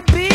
might be